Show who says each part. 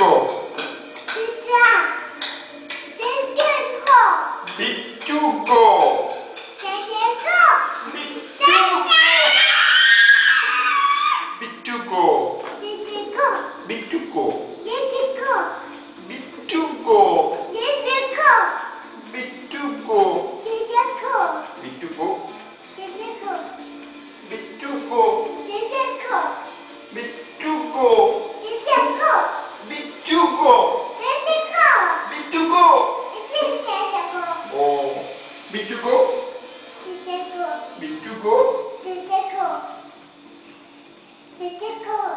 Speaker 1: こ。っ
Speaker 2: ちキ
Speaker 1: ュッコ。ビッキ。Bittu go.
Speaker 2: Bittu go.
Speaker 1: Bittu go.
Speaker 2: Go. Go.